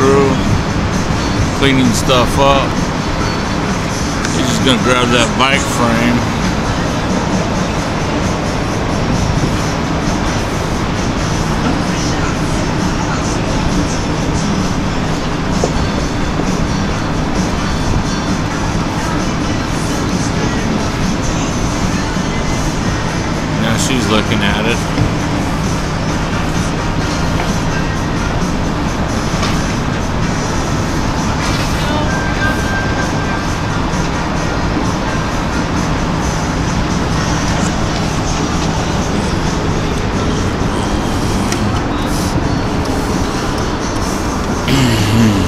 crew, cleaning stuff up. He's just gonna grab that bike frame. Now she's looking at it. Uhum.